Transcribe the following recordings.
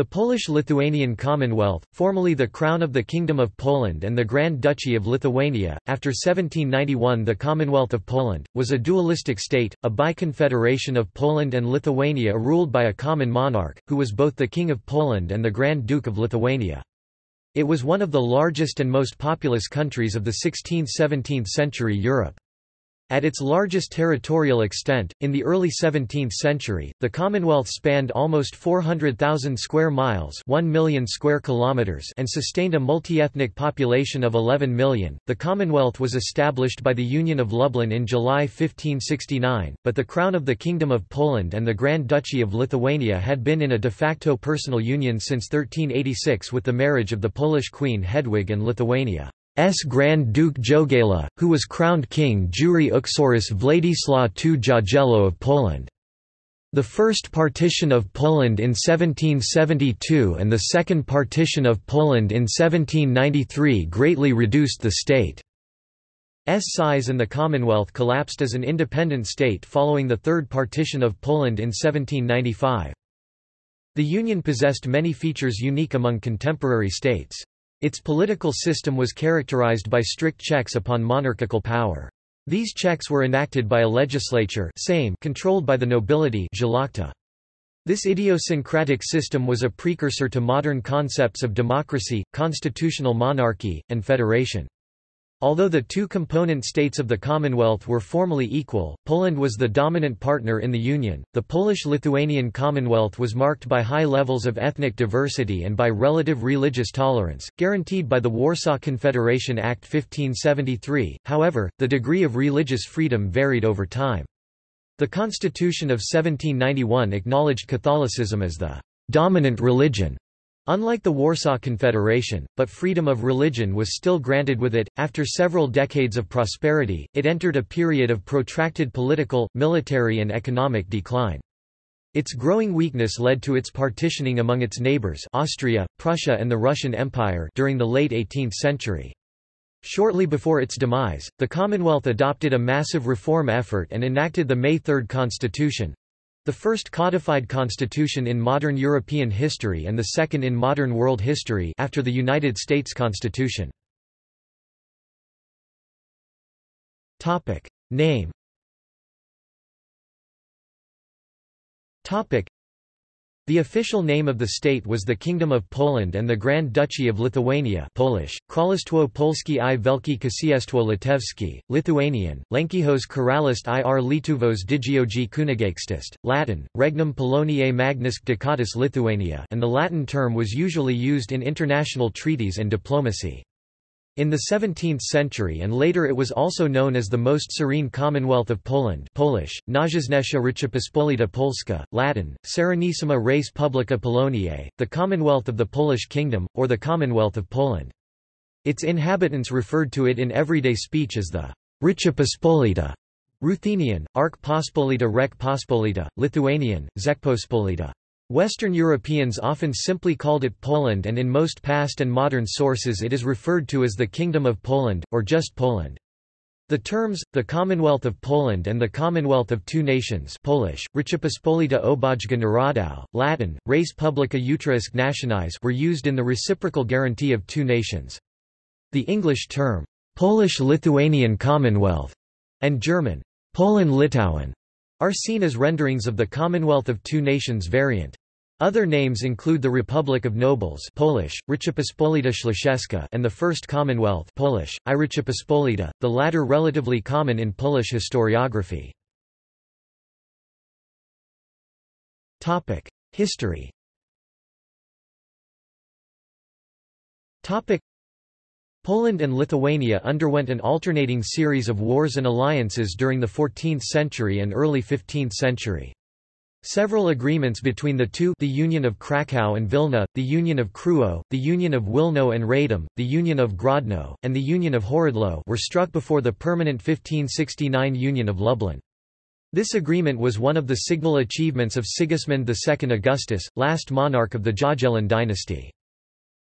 The Polish-Lithuanian Commonwealth, formerly the Crown of the Kingdom of Poland and the Grand Duchy of Lithuania, after 1791 the Commonwealth of Poland, was a dualistic state, a bi-confederation of Poland and Lithuania ruled by a common monarch, who was both the King of Poland and the Grand Duke of Lithuania. It was one of the largest and most populous countries of the 16th–17th century Europe. At its largest territorial extent, in the early 17th century, the Commonwealth spanned almost 400,000 square miles 1 million square kilometers and sustained a multi-ethnic population of 11 million. The Commonwealth was established by the Union of Lublin in July 1569, but the Crown of the Kingdom of Poland and the Grand Duchy of Lithuania had been in a de facto personal union since 1386 with the marriage of the Polish Queen Hedwig and Lithuania. S. Grand Duke Jogaila, who was crowned king Jure Uxoris Władysław II Jagiello of Poland. The first partition of Poland in 1772 and the second partition of Poland in 1793 greatly reduced the state's size and the Commonwealth collapsed as an independent state following the third partition of Poland in 1795. The Union possessed many features unique among contemporary states. Its political system was characterized by strict checks upon monarchical power. These checks were enacted by a legislature Sejm controlled by the nobility This idiosyncratic system was a precursor to modern concepts of democracy, constitutional monarchy, and federation. Although the two component states of the Commonwealth were formally equal, Poland was the dominant partner in the Union. The Polish-Lithuanian Commonwealth was marked by high levels of ethnic diversity and by relative religious tolerance, guaranteed by the Warsaw Confederation Act 1573. However, the degree of religious freedom varied over time. The Constitution of 1791 acknowledged Catholicism as the dominant religion Unlike the Warsaw Confederation, but freedom of religion was still granted with it. After several decades of prosperity, it entered a period of protracted political, military, and economic decline. Its growing weakness led to its partitioning among its neighbors Austria, Prussia and the Russian Empire during the late 18th century. Shortly before its demise, the Commonwealth adopted a massive reform effort and enacted the May Third Constitution, the first codified constitution in modern European history and the second in modern world history after the United States Constitution. Topic: Name. Topic: the official name of the state was the Kingdom of Poland and the Grand Duchy of Lithuania Polish, Królestwo Polskie i Wielkie Księstwo Litewskie, Lithuanian, Lenkijos Karalist ir Lietuvos Didžioji Kunigaikštystė, Latin, Regnum Poloniae Magnis Ducatus Lithuania and the Latin term was usually used in international treaties and diplomacy. In the 17th century and later it was also known as the Most Serene Commonwealth of Poland Polish, Najjaśniejsza Rzeczypospolita Polska, Latin, Serenissima Res Publica Poloniae, the Commonwealth of the Polish Kingdom, or the Commonwealth of Poland. Its inhabitants referred to it in everyday speech as the Rzeczypospolita, Ruthenian, Ark Pospolita Rek Pospolita, Lithuanian, Rzeczpospolita. Western Europeans often simply called it Poland and in most past and modern sources it is referred to as the Kingdom of Poland, or just Poland. The terms, the Commonwealth of Poland and the Commonwealth of Two Nations Polish, Rzeczypospolita Obojga Narodów, Latin, Res Publica Utriusque Nationis were used in the reciprocal guarantee of two nations. The English term, Polish-Lithuanian Commonwealth, and German, Polen-Litauen, are seen as renderings of the Commonwealth of Two Nations variant. Other names include the Republic of Nobles Polish, Rzeczpospolita Szlachecka and the First Commonwealth Polish, I Rzeczypospolita, the latter relatively common in Polish historiography. History Poland and Lithuania underwent an alternating series of wars and alliances during the 14th century and early 15th century. Several agreements between the two the Union of Krakow and Vilna, the Union of Krewo, the Union of Wilno and Radom, the Union of Grodno, and the Union of Horodlo were struck before the permanent 1569 Union of Lublin. This agreement was one of the signal achievements of Sigismund II Augustus, last monarch of the Jagiellon dynasty.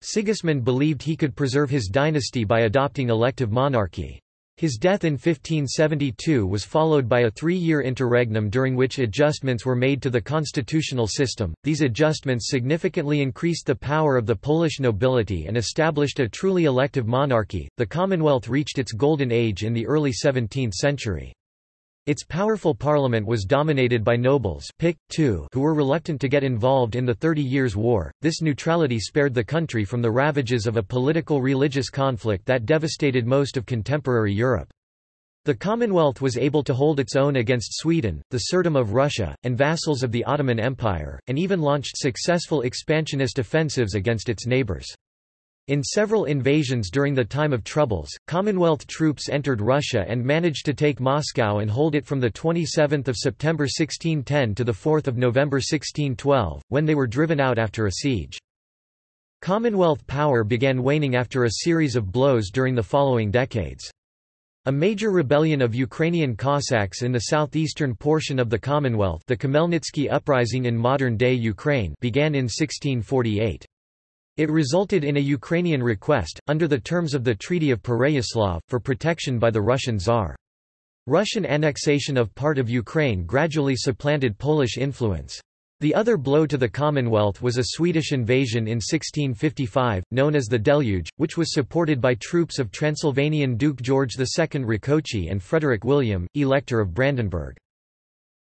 Sigismund believed he could preserve his dynasty by adopting elective monarchy. His death in 1572 was followed by a three-year interregnum during which adjustments were made to the constitutional system. These adjustments significantly increased the power of the Polish nobility and established a truly elective monarchy. The Commonwealth reached its golden age in the early 17th century. Its powerful parliament was dominated by nobles who were reluctant to get involved in the Thirty Years' War. This neutrality spared the country from the ravages of a political religious conflict that devastated most of contemporary Europe. The Commonwealth was able to hold its own against Sweden, the Tsardom of Russia, and vassals of the Ottoman Empire, and even launched successful expansionist offensives against its neighbours. In several invasions during the time of troubles, Commonwealth troops entered Russia and managed to take Moscow and hold it from 27 September 1610 to 4 November 1612, when they were driven out after a siege. Commonwealth power began waning after a series of blows during the following decades. A major rebellion of Ukrainian Cossacks in the southeastern portion of the Commonwealth the Khmelnytsky uprising in modern-day Ukraine began in 1648. It resulted in a Ukrainian request, under the terms of the Treaty of Pereyaslav, for protection by the Russian Tsar. Russian annexation of part of Ukraine gradually supplanted Polish influence. The other blow to the Commonwealth was a Swedish invasion in 1655, known as the Deluge, which was supported by troops of Transylvanian Duke George II Rákóczi and Frederick William, Elector of Brandenburg.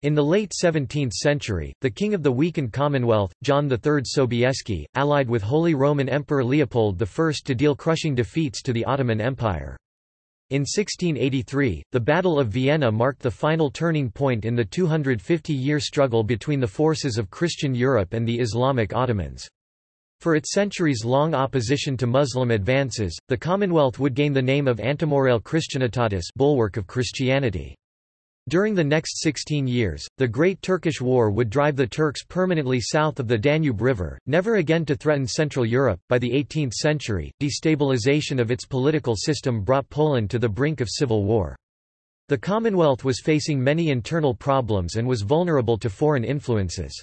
In the late 17th century, the king of the weakened Commonwealth, John III Sobieski, allied with Holy Roman Emperor Leopold I to deal crushing defeats to the Ottoman Empire. In 1683, the Battle of Vienna marked the final turning point in the 250-year struggle between the forces of Christian Europe and the Islamic Ottomans. For its centuries-long opposition to Muslim advances, the Commonwealth would gain the name of Antemurale Christianitatis bulwark of Christianity. During the next 16 years, the Great Turkish War would drive the Turks permanently south of the Danube River, never again to threaten Central Europe. By the 18th century, destabilization of its political system brought Poland to the brink of civil war. The Commonwealth was facing many internal problems and was vulnerable to foreign influences.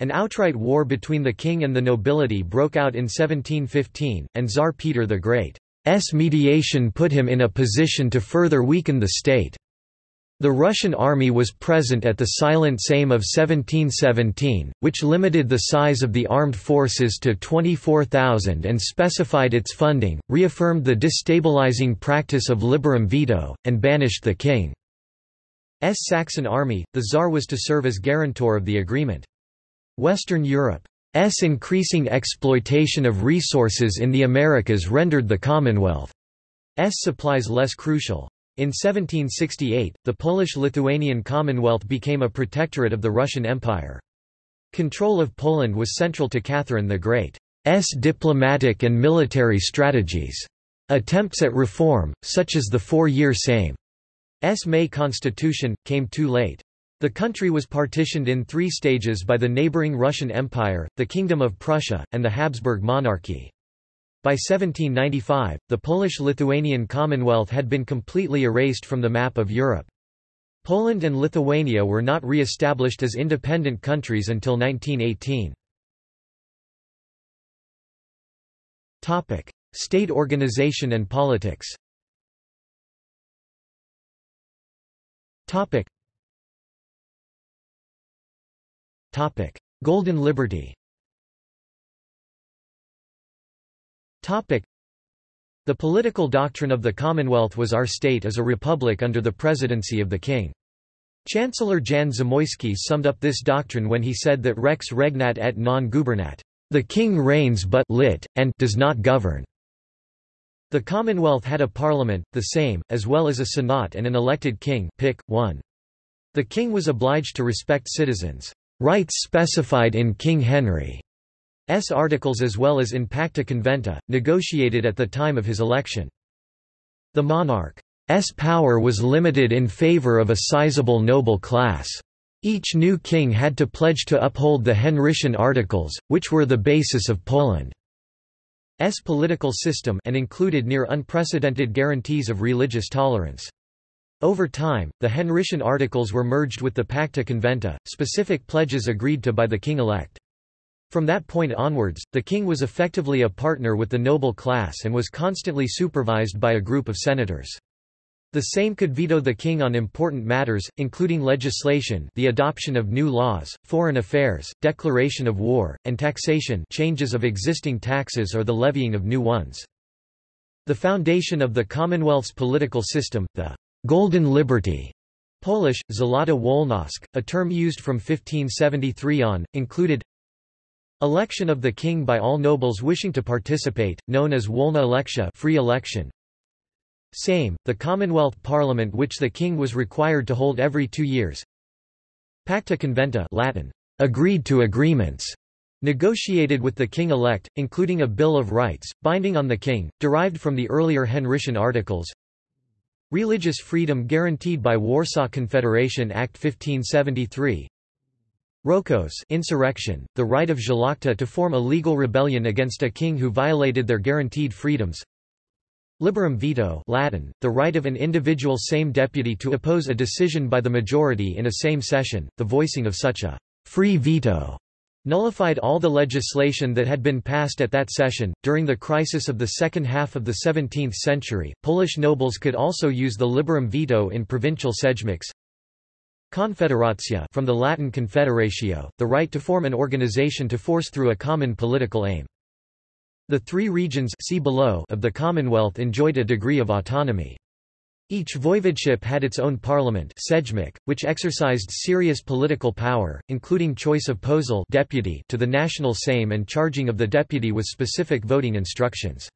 An outright war between the king and the nobility broke out in 1715, and Tsar Peter the Great's mediation put him in a position to further weaken the state. The Russian army was present at the Silent Sejm of 1717, which limited the size of the armed forces to 24,000 and specified its funding, reaffirmed the destabilizing practice of liberum veto, and banished the king's Saxon army. The Tsar was to serve as guarantor of the agreement. Western Europe's increasing exploitation of resources in the Americas rendered the Commonwealth's supplies less crucial. In 1768, the Polish-Lithuanian Commonwealth became a protectorate of the Russian Empire. Control of Poland was central to Catherine the Great's diplomatic and military strategies. Attempts at reform, such as the four-year Sejm's May constitution, came too late. The country was partitioned in three stages by the neighbouring Russian Empire, the Kingdom of Prussia, and the Habsburg monarchy. By 1795, the Polish-Lithuanian Commonwealth had been completely erased from the map of Europe. Poland and Lithuania were not re-established as independent countries until 1918. State organization and politics Golden Liberty The political doctrine of the Commonwealth was our state as a republic under the presidency of the king. Chancellor Jan Zamoyski summed up this doctrine when he said that rex regnat et non gubernat. The king reigns but lit, and does not govern. The Commonwealth had a parliament, the Sejm, as well as a senate and an elected king pick, one. The king was obliged to respect citizens' rights specified in King Henry. S articles as well as in Pacta Conventa, negotiated at the time of his election. The monarch's power was limited in favor of a sizable noble class. Each new king had to pledge to uphold the Henrician Articles, which were the basis of Poland's political system and included near unprecedented guarantees of religious tolerance. Over time, the Henrician Articles were merged with the Pacta Conventa, specific pledges agreed to by the king-elect. From that point onwards, the king was effectively a partner with the noble class and was constantly supervised by a group of senators. The Sejm could veto the king on important matters, including legislation the adoption of new laws, foreign affairs, declaration of war, and taxation changes of existing taxes or the levying of new ones. The foundation of the Commonwealth's political system, the «Golden Liberty» Polish, Złota Wolność, a term used from 1573 on, included Election of the king by all nobles wishing to participate, known as Wolna Elekcja free election, Sejm, the Commonwealth Parliament which the king was required to hold every two years. Pacta conventa Latin, agreed to agreements, negotiated with the king-elect, including a Bill of Rights, binding on the king, derived from the earlier Henrician Articles. Religious freedom guaranteed by Warsaw Confederation Act 1573. Rokosz insurrection, the right of Szlachta to form a legal rebellion against a king who violated their guaranteed freedoms. Liberum veto Latin, the right of an individual Sejm deputy to oppose a decision by the majority in a Sejm session, the voicing of such a free veto nullified all the legislation that had been passed at that session. During the crisis of the second half of the 17th century, Polish nobles could also use the liberum veto in provincial sejmiks. Confederacja from the Latin confederatio, the right to form an organization to force through a common political aim. The three regions see below of the Commonwealth enjoyed a degree of autonomy. Each voivodeship had its own parliament which exercised serious political power, including choice of poseł deputy to the national Sejm and charging of the deputy with specific voting instructions.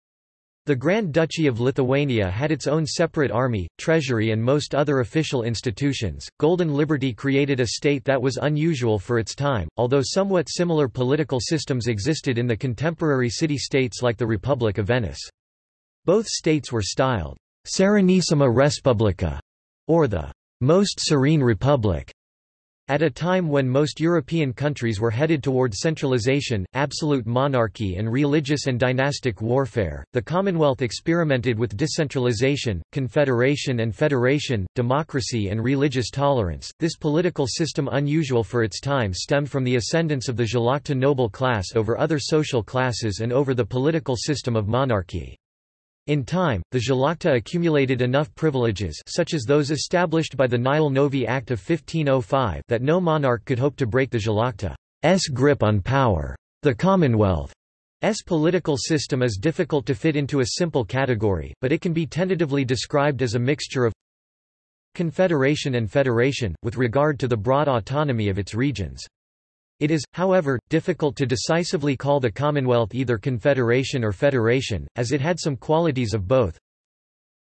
The Grand Duchy of Lithuania had its own separate army, treasury and most other official institutions. Golden Liberty created a state that was unusual for its time, although somewhat similar political systems existed in the contemporary city-states like the Republic of Venice. Both states were styled Serenissima Respublica, or the most serene republic. At a time when most European countries were headed toward centralization, absolute monarchy and religious and dynastic warfare, the Commonwealth experimented with decentralization, confederation and federation, democracy and religious tolerance. This political system unusual for its time stemmed from the ascendance of the Szlachta noble class over other social classes and over the political system of monarchy. In time, the Szlachta accumulated enough privileges such as those established by the Nihil Novi Act of 1505 that no monarch could hope to break the Szlachta's grip on power. The Commonwealth's political system is difficult to fit into a simple category, but it can be tentatively described as a mixture of confederation and federation, with regard to the broad autonomy of its regions. It is, however, difficult to decisively call the Commonwealth either confederation or federation, as it had some qualities of both.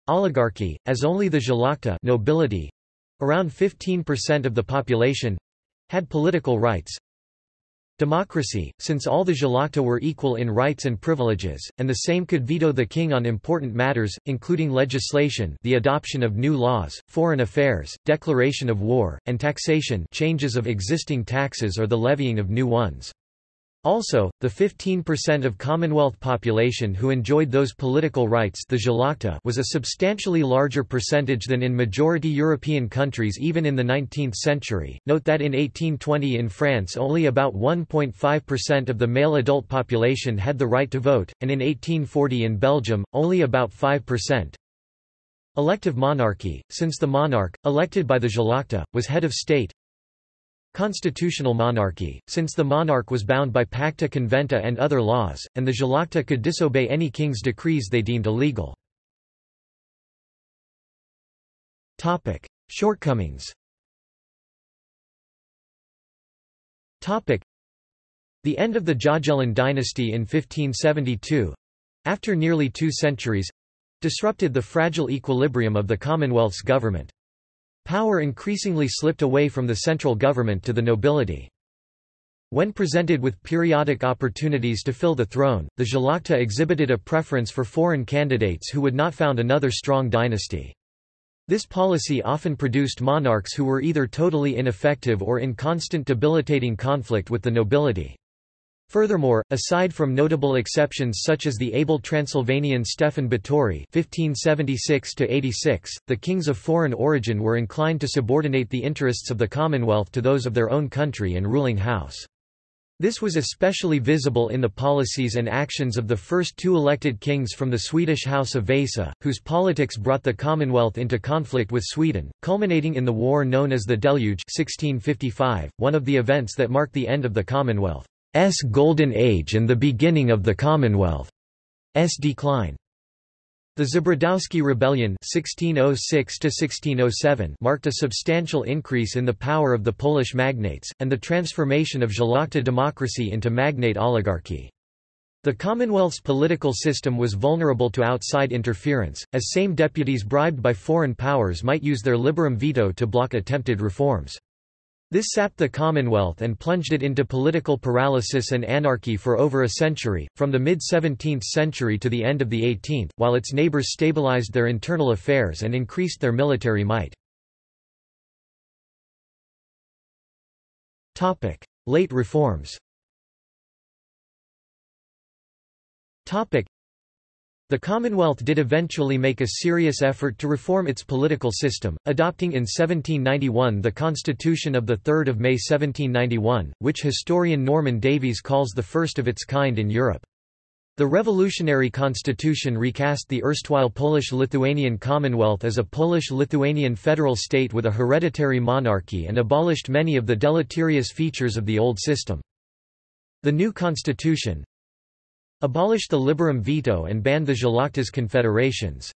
Oligarchy, as only the Szlachta nobility—around 15% of the population—had political rights, Democracy, since all the Szlachta were equal in rights and privileges, and the Sejm could veto the king on important matters, including legislation the adoption of new laws, foreign affairs, declaration of war, and taxation changes of existing taxes or the levying of new ones. Also, the 15% of Commonwealth population who enjoyed those political rights the was a substantially larger percentage than in majority European countries even in the 19th century. Note that in 1820 in France only about 1.5% of the male adult population had the right to vote, and in 1840 in Belgium, only about 5%. Elective monarchy, since the monarch, elected by the was head of state, Constitutional monarchy, since the monarch was bound by pacta conventa and other laws, and the Szlachta could disobey any king's decrees they deemed illegal. Shortcomings The end of the Jagiellon dynasty in 1572—after nearly two centuries—disrupted the fragile equilibrium of the Commonwealth's government. Power increasingly slipped away from the central government to the nobility. When presented with periodic opportunities to fill the throne, the Szlachta exhibited a preference for foreign candidates who would not found another strong dynasty. This policy often produced monarchs who were either totally ineffective or in constant debilitating conflict with the nobility. Furthermore, aside from notable exceptions such as the able Transylvanian Stefan Batory (1576–86), the kings of foreign origin were inclined to subordinate the interests of the Commonwealth to those of their own country and ruling house. This was especially visible in the policies and actions of the first two elected kings from the Swedish House of Vasa, whose politics brought the Commonwealth into conflict with Sweden, culminating in the war known as the Deluge 1655, one of the events that marked the end of the Commonwealth's golden age and the beginning of the Commonwealth. S decline. The Zebrzydowski Rebellion 1606 marked a substantial increase in the power of the Polish magnates, and the transformation of Szlachta democracy into magnate oligarchy. The Commonwealth's political system was vulnerable to outside interference, as Sejm deputies bribed by foreign powers might use their liberum veto to block attempted reforms. This sapped the Commonwealth and plunged it into political paralysis and anarchy for over a century, from the mid-17th century to the end of the 18th, while its neighbours stabilized their internal affairs and increased their military might. Late reforms the Commonwealth did eventually make a serious effort to reform its political system, adopting in 1791 the Constitution of 3 May 1791, which historian Norman Davies calls the first of its kind in Europe. The revolutionary constitution recast the erstwhile Polish-Lithuanian Commonwealth as a Polish-Lithuanian federal state with a hereditary monarchy and abolished many of the deleterious features of the old system. The new constitution, abolished the liberum veto and banned the Szlachta's confederations,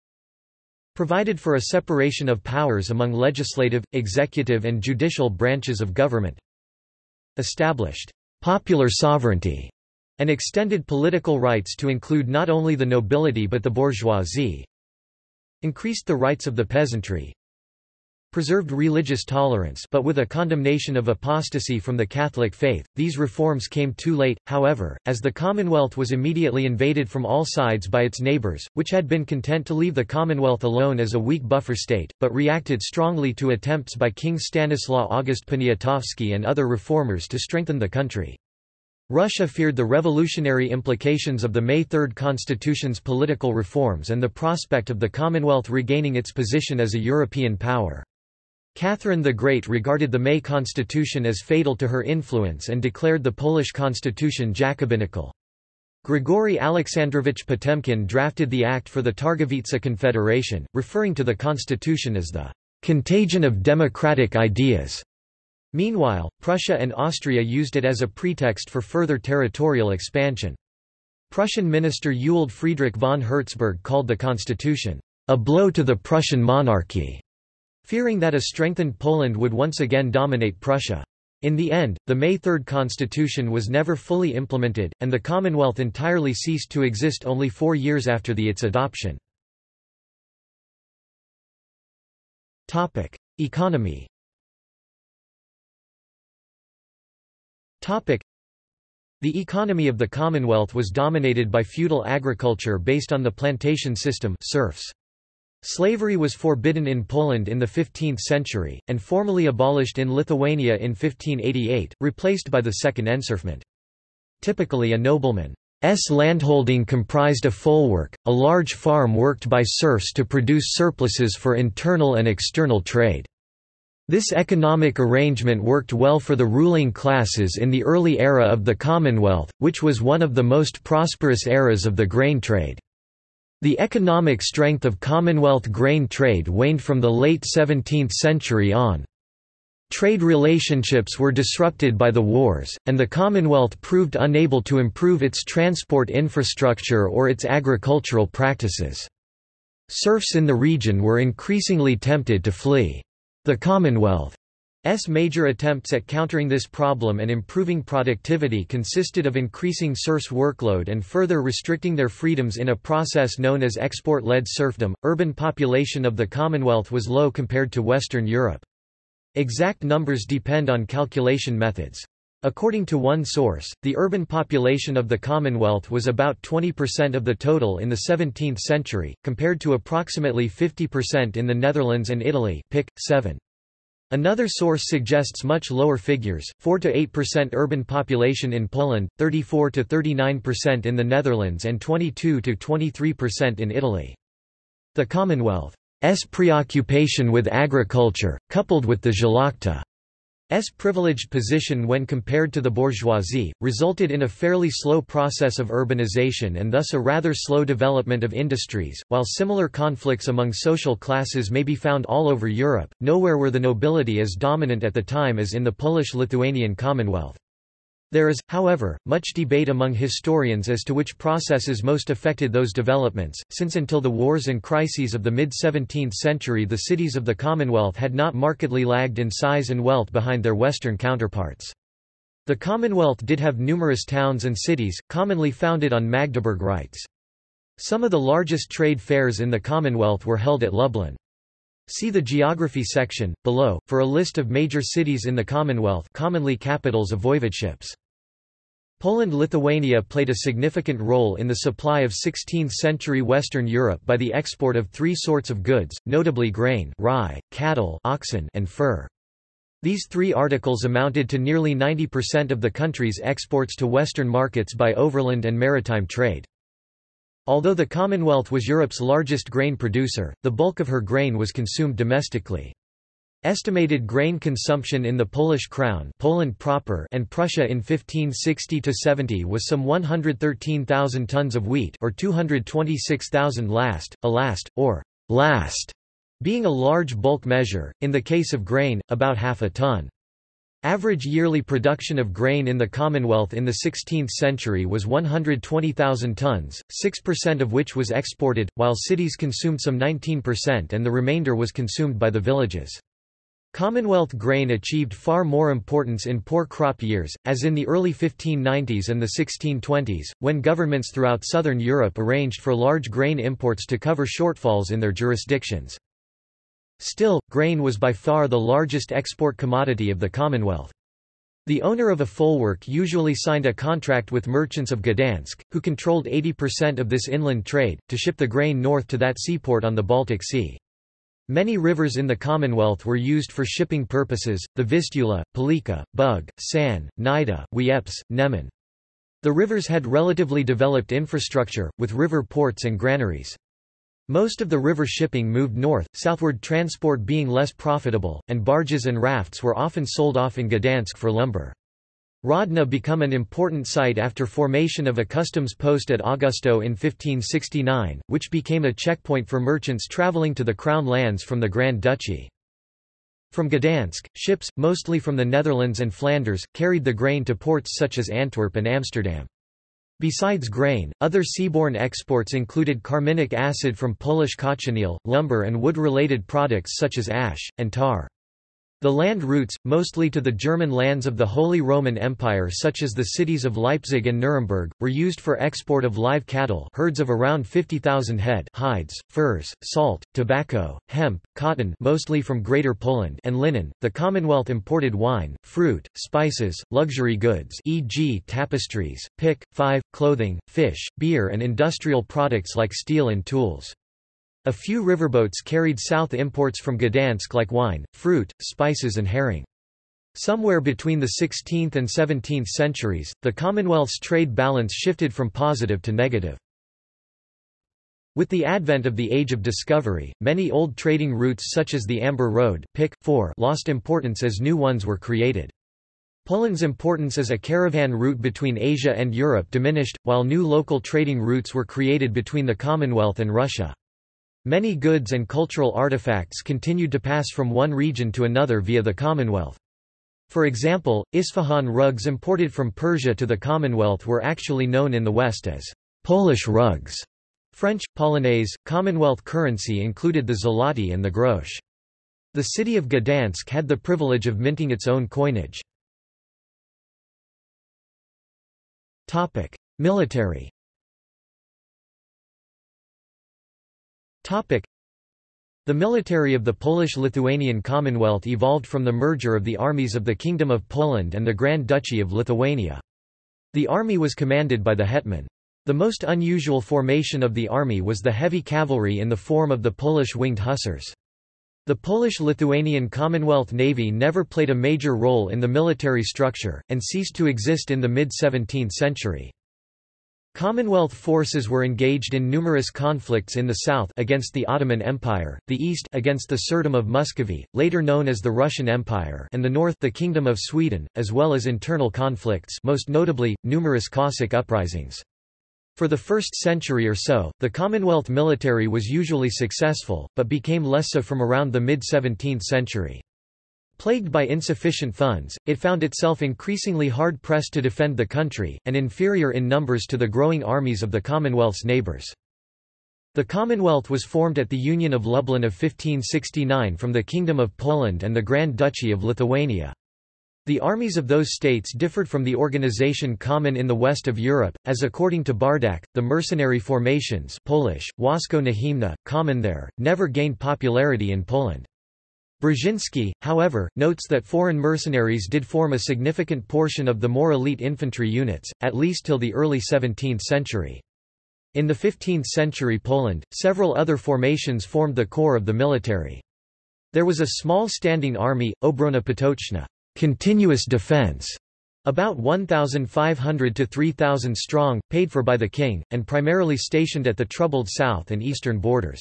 provided for a separation of powers among legislative, executive and judicial branches of government, established popular sovereignty, and extended political rights to include not only the nobility but the bourgeoisie, increased the rights of the peasantry, preserved religious tolerance but with a condemnation of apostasy from the Catholic faith. These reforms came too late, however, as the Commonwealth was immediately invaded from all sides by its neighbours, which had been content to leave the Commonwealth alone as a weak buffer state, but reacted strongly to attempts by King Stanislaw August Poniatowski and other reformers to strengthen the country. Russia feared the revolutionary implications of the May 3 constitution's political reforms and the prospect of the Commonwealth regaining its position as a European power. Catherine the Great regarded the May constitution as fatal to her influence and declared the Polish constitution Jacobinical. Grigory Alexandrovich Potemkin drafted the Act for the Targowica Confederation, referring to the constitution as the contagion of democratic ideas. Meanwhile, Prussia and Austria used it as a pretext for further territorial expansion. Prussian minister Ewald Friedrich von Hertzberg called the constitution a blow to the Prussian monarchy. Fearing that a strengthened Poland would once again dominate Prussia. In the end, the May 3 constitution was never fully implemented, and the Commonwealth entirely ceased to exist only four years after the its adoption. Economy The economy of the Commonwealth was dominated by feudal agriculture based on the plantation system serfs. Slavery was forbidden in Poland in the 15th century, and formally abolished in Lithuania in 1588, replaced by the second enserfment. Typically a nobleman's landholding comprised a folwark, a large farm worked by serfs to produce surpluses for internal and external trade. This economic arrangement worked well for the ruling classes in the early era of the Commonwealth, which was one of the most prosperous eras of the grain trade. The economic strength of Commonwealth grain trade waned from the late 17th century on. Trade relationships were disrupted by the wars, and the Commonwealth proved unable to improve its transport infrastructure or its agricultural practices. Serfs in the region were increasingly tempted to flee. The Commonwealth S major attempts at countering this problem and improving productivity consisted of increasing serfs' workload and further restricting their freedoms in a process known as export-led serfdom. Urban population of the Commonwealth was low compared to Western Europe. Exact numbers depend on calculation methods. According to one source, the urban population of the Commonwealth was about 20% of the total in the 17th century, compared to approximately 50% in the Netherlands and Italy Pic. 7. Another source suggests much lower figures, 4–8% urban population in Poland, 34–39% in the Netherlands and 22–23% in Italy. The Commonwealth's preoccupation with agriculture, coupled with the Szlachta's privileged position when compared to the bourgeoisie, resulted in a fairly slow process of urbanization and thus a rather slow development of industries. While similar conflicts among social classes may be found all over Europe, nowhere were the nobility as dominant at the time as in the Polish-Lithuanian Commonwealth. There is, however, much debate among historians as to which processes most affected those developments, since until the wars and crises of the mid-17th century the cities of the Commonwealth had not markedly lagged in size and wealth behind their western counterparts. The Commonwealth did have numerous towns and cities, commonly founded on Magdeburg rights. Some of the largest trade fairs in the Commonwealth were held at Lublin. See the Geography section, below, for a list of major cities in the Commonwealth commonly capitals of voivodeships. Poland-Lithuania played a significant role in the supply of 16th-century Western Europe by the export of three sorts of goods, notably grain rye, cattle oxen, and fur. These three articles amounted to nearly 90% of the country's exports to Western markets by overland and maritime trade. Although the Commonwealth was Europe's largest grain producer, the bulk of her grain was consumed domestically. Estimated grain consumption in the Polish Crown Poland proper and Prussia in 1560–70 was some 113,000 tons of wheat or 226,000 last, a last, or last, being a large bulk measure, in the case of grain, about half a ton. Average yearly production of grain in the Commonwealth in the 16th century was 120,000 tons, 6% of which was exported, while cities consumed some 19% and the remainder was consumed by the villages. Commonwealth grain achieved far more importance in poor crop years, as in the early 1590s and the 1620s, when governments throughout southern Europe arranged for large grain imports to cover shortfalls in their jurisdictions. Still, grain was by far the largest export commodity of the Commonwealth. The owner of a folwark usually signed a contract with merchants of Gdansk, who controlled 80% of this inland trade, to ship the grain north to that seaport on the Baltic Sea. Many rivers in the Commonwealth were used for shipping purposes, the Vistula, Pilica, Bug, San, Nida, Wieprz, Neman. The rivers had relatively developed infrastructure, with river ports and granaries. Most of the river shipping moved north, southward transport being less profitable, and barges and rafts were often sold off in Gdansk for lumber. Rodno became an important site after formation of a customs post at Augustów in 1569, which became a checkpoint for merchants travelling to the Crown lands from the Grand Duchy. From Gdansk, ships, mostly from the Netherlands and Flanders, carried the grain to ports such as Antwerp and Amsterdam. Besides grain, other seaborne exports included carminic acid from Polish cochineal, lumber and wood-related products such as ash, and tar. The land routes, mostly to the German lands of the Holy Roman Empire such as the cities of Leipzig and Nuremberg, were used for export of live cattle herds of around 50,000 head hides, furs, salt, tobacco, hemp, cotton mostly from Greater Poland and linen. The Commonwealth imported wine, fruit, spices, luxury goods e.g. tapestries, pick, five, clothing, fish, beer and industrial products like steel and tools. A few riverboats carried south imports from Gdansk like wine, fruit, spices and herring. Somewhere between the 16th and 17th centuries, the Commonwealth's trade balance shifted from positive to negative. With the advent of the Age of Discovery, many old trading routes such as the Amber Road Pick 4 lost importance as new ones were created. Poland's importance as a caravan route between Asia and Europe diminished, while new local trading routes were created between the Commonwealth and Russia. Many goods and cultural artifacts continued to pass from one region to another via the Commonwealth. For example, Isfahan rugs imported from Persia to the Commonwealth were actually known in the West as Polish rugs. French, Polonaise, Commonwealth currency included the zloty and the grosz. The city of Gdansk had the privilege of minting its own coinage. Military The military of the Polish-Lithuanian Commonwealth evolved from the merger of the armies of the Kingdom of Poland and the Grand Duchy of Lithuania. The army was commanded by the hetman. The most unusual formation of the army was the heavy cavalry in the form of the Polish winged hussars. The Polish-Lithuanian Commonwealth Navy never played a major role in the military structure, and ceased to exist in the mid-17th century. Commonwealth forces were engaged in numerous conflicts in the south against the Ottoman Empire, the east against the Tsardom of Muscovy, later known as the Russian Empire and the north the Kingdom of Sweden, as well as internal conflicts most notably, numerous Cossack uprisings. For the first century or so, the Commonwealth military was usually successful, but became less so from around the mid-17th century. Plagued by insufficient funds, it found itself increasingly hard-pressed to defend the country, and inferior in numbers to the growing armies of the Commonwealth's neighbours. The Commonwealth was formed at the Union of Lublin of 1569 from the Kingdom of Poland and the Grand Duchy of Lithuania. The armies of those states differed from the organization common in the west of Europe, as according to Bardach, the mercenary formations Polish, Wojsko Najemne, common there, never gained popularity in Poland. Brzezinski, however, notes that foreign mercenaries did form a significant portion of the more elite infantry units, at least till the early 17th century. In the 15th century Poland, several other formations formed the core of the military. There was a small standing army, Obrona Potoczna continuous defense", about 1,500 to 3,000 strong, paid for by the king, and primarily stationed at the troubled south and eastern borders.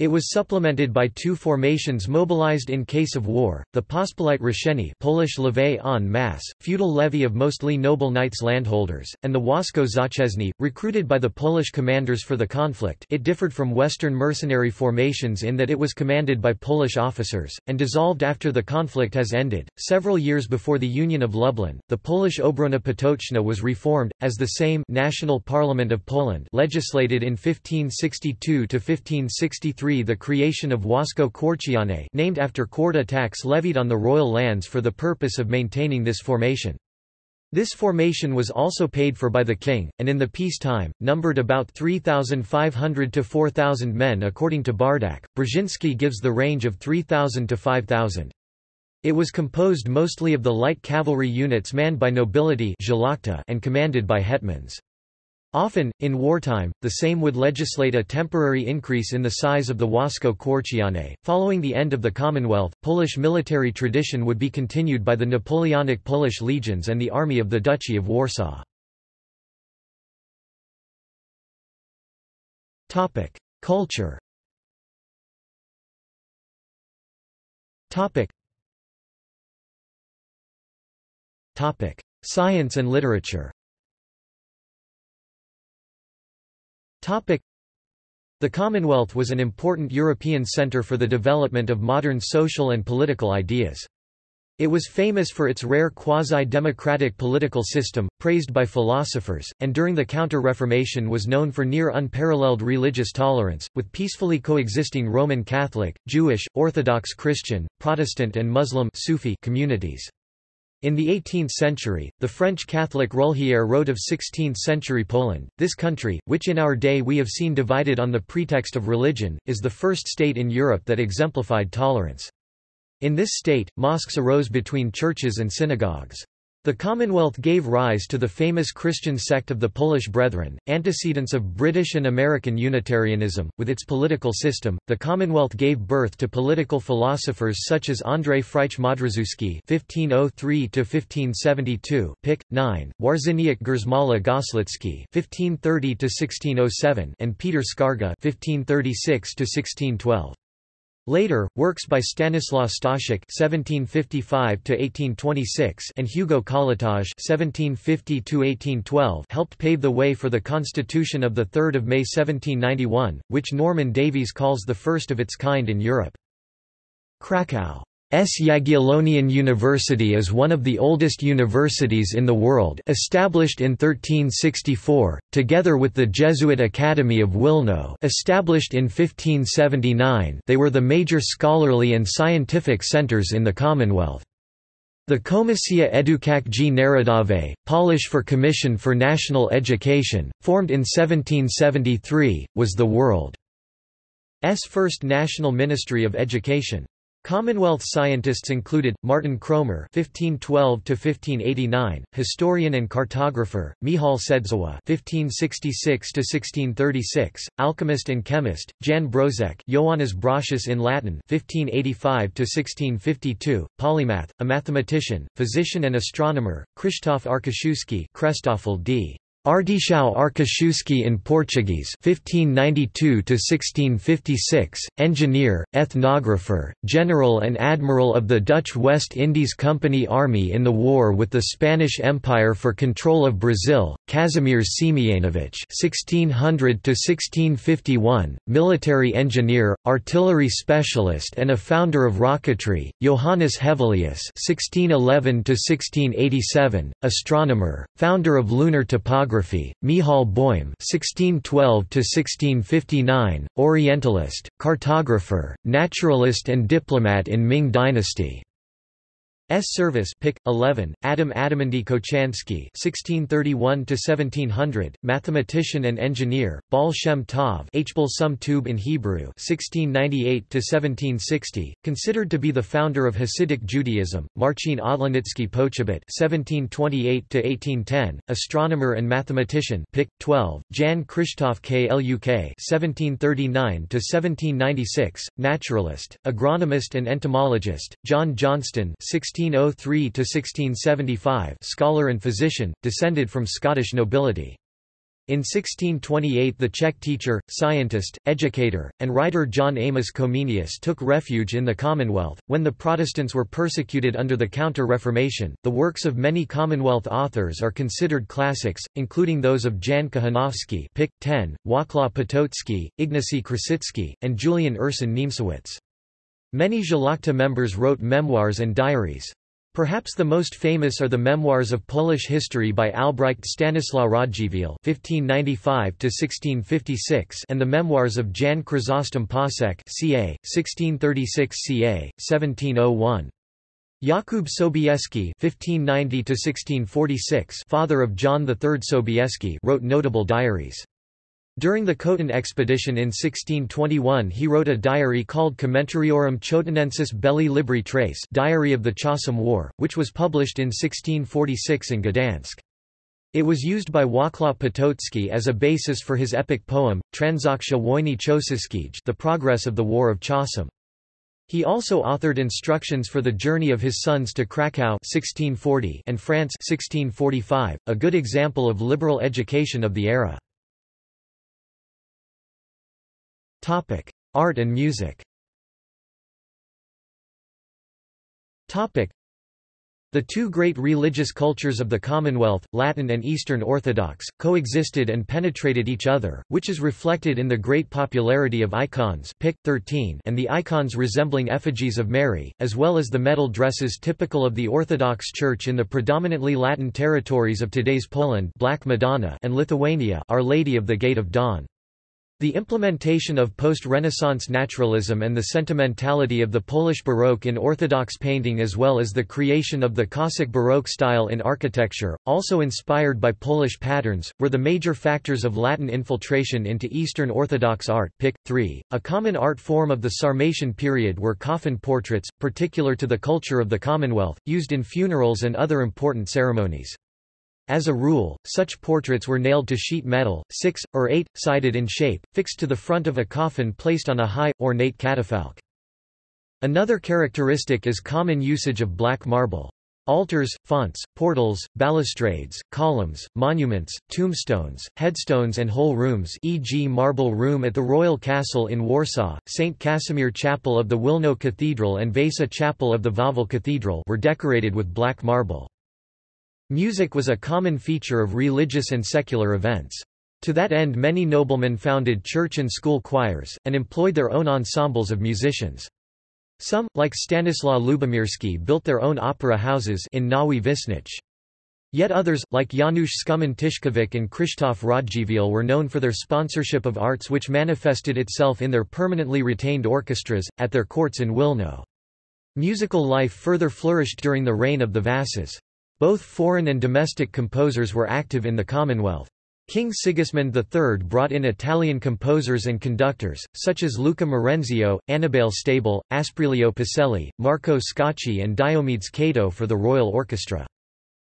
It was supplemented by two formations mobilized in case of war, the Pospolite Ruszenie Polish levée en masse, feudal levy of mostly noble knights landholders, and the Wojsko Zaciężne, recruited by the Polish commanders for the conflict it differed from Western mercenary formations in that it was commanded by Polish officers, and dissolved after the conflict has ended. Several years before the Union of Lublin, the Polish Obrona Potoczna was reformed, as the Sejm National Parliament of Poland legislated in 1562–1563 the creation of Wojsko Kwarciane named after Korda tax levied on the royal lands for the purpose of maintaining this formation. This formation was also paid for by the king, and in the peacetime, numbered about 3,500 to 4,000 men according to Bardach. Brzezinski gives the range of 3,000 to 5,000. It was composed mostly of the light cavalry units manned by nobility and commanded by hetmans. Often, in wartime, the Sejm would legislate a temporary increase in the size of the Wojsko Kwarciane. Following the end of the Commonwealth, Polish military tradition would be continued by the Napoleonic Polish legions and the army of the Duchy of Warsaw. Culture. Science and literature. The Commonwealth was an important European centre for the development of modern social and political ideas. It was famous for its rare quasi-democratic political system, praised by philosophers, and during the Counter-Reformation was known for near unparalleled religious tolerance, with peacefully coexisting Roman Catholic, Jewish, Orthodox Christian, Protestant and Muslim Sufi communities. In the 18th century, the French Catholic Rulhière wrote of 16th-century Poland, this country, which in our day we have seen divided on the pretext of religion, is the first state in Europe that exemplified tolerance. In this state, mosques arose between churches and synagogues. The Commonwealth gave rise to the famous Christian sect of the Polish Brethren, antecedents of British and American Unitarianism. With its political system, the Commonwealth gave birth to political philosophers such as Andrzej Frycz-Modrzewski (1503–1572), Pick 9, Wawrzyniec Grzymała Goślicki (1530–1607), and Peter Skarga (1536–1612). Later, works by Stanislaw Staszic (1755–1826) and Hugo Kołłątaj (1750–1812) helped pave the way for the Constitution of the 3rd of May 1791, which Norman Davies calls the first of its kind in Europe. Krakow S. Jagiellonian University is one of the oldest universities in the world established in 1364, together with the Jesuit Academy of Wilno established in 1579 they were the major scholarly and scientific centers in the Commonwealth. The Komisja Edukacji Narodowej, Polish for Commission for National Education, formed in 1773, was the world's first national ministry of education. Commonwealth scientists included Martin Cromer (1512–1589), historian and cartographer; Mihal Sedzawa (1566–1636), alchemist and chemist; Jan Brózek, Joannes Brosius in Latin (1585–1652), polymath, a mathematician, physician, and astronomer; Krzysztof Arkuszewski, Krzysztof d. Artichão Arcachewski in Portuguese 1592 1656 engineer ethnographer general and admiral of the Dutch West Indies Company army in the war with the Spanish Empire for control of Brazil Kazimierz Siemienowicz 1600 1651 military engineer artillery specialist and a founder of rocketry Johannes Hevelius 1611 1687 astronomer founder of lunar topography geography, Michal Boym (1612–1659), Orientalist, cartographer, naturalist, and diplomat in Ming Dynasty. S. Service Pick 11 Adam Adamandy Kochanski (1631–1700), mathematician and engineer, Baal Shem Tov Hbal Sum Tube in Hebrew (1698–1760), considered to be the founder of Hasidic Judaism. Marcin Odlanicki Poczobutt (1728–1810), astronomer and mathematician. Pick 12 Jan Krzysztof Kluk (1739–1796), naturalist, agronomist, and entomologist. John Johnston 16 1603–1675 scholar and physician, descended from Scottish nobility. In 1628 the Czech teacher, scientist, educator, and writer John Amos Comenius took refuge in the Commonwealth. When the Protestants were persecuted under the Counter-Reformation, the works of many Commonwealth authors are considered classics, including those of Jan Kochanowski Pick 10, Wacław Potocki, Ignacy Krasicki, and Julian Ursin Niemcewicz. Many Szlachta members wrote memoirs and diaries. Perhaps the most famous are the Memoirs of Polish History by Albrecht Stanislaw Radziwiłł (1595–1656) and the Memoirs of Jan Chrysostom Pasek (ca. 1636 ca. 1701). Jakub Sobieski (1590–1646), father of John III Sobieski, wrote notable diaries. During the Khotyn expedition in 1621 he wrote a diary called Commentariorum Chotinensis Belli Libri Trace Diary of the Chocim War, which was published in 1646 in Gdansk. It was used by Wacław Potocki as a basis for his epic poem, Transakcja Wojny Chocimskiej The Progress of the War of Chocim. He also authored instructions for the journey of his sons to Krakow 1640 and France 1645, a good example of liberal education of the era. Topic: Art and music. Topic: The two great religious cultures of the Commonwealth, Latin and Eastern Orthodox, coexisted and penetrated each other, which is reflected in the great popularity of icons Pick 13 and the icons resembling effigies of Mary, as well as the metal dresses typical of the Orthodox Church in the predominantly Latin territories of today's Poland Black Madonna and Lithuania Our Lady of the Gate of Dawn. The implementation of post-Renaissance naturalism and the sentimentality of the Polish Baroque in Orthodox painting as well as the creation of the Cossack Baroque style in architecture, also inspired by Polish patterns, were the major factors of Latin infiltration into Eastern Orthodox art. Pick 3. A common art form of the Sarmatian period were coffin portraits, particular to the culture of the Commonwealth, used in funerals and other important ceremonies. As a rule, such portraits were nailed to sheet metal, six, or eight-sided in shape, fixed to the front of a coffin placed on a high, ornate catafalque. Another characteristic is common usage of black marble. Altars, fonts, portals, balustrades, columns, monuments, tombstones, headstones and whole rooms e.g. Marble Room at the Royal Castle in Warsaw, St. Casimir Chapel of the Wilno Cathedral and Vasa Chapel of the Wawel Cathedral were decorated with black marble. Music was a common feature of religious and secular events. To that end many noblemen founded church and school choirs, and employed their own ensembles of musicians. Some, like Stanislaw Lubomirski built their own opera houses in Nowy Wiśnicz. Yet others, like Janusz Tyszkiewicz and Krzysztof Radziwiłł were known for their sponsorship of arts which manifested itself in their permanently retained orchestras, at their courts in Wilno. Musical life further flourished during the reign of the Vasas. Both foreign and domestic composers were active in the Commonwealth. King Sigismund III brought in Italian composers and conductors, such as Luca Marenzio, Annibale Stabile, Asprilio Pacelli, Marco Scacchi and Diomedes Cato for the royal orchestra.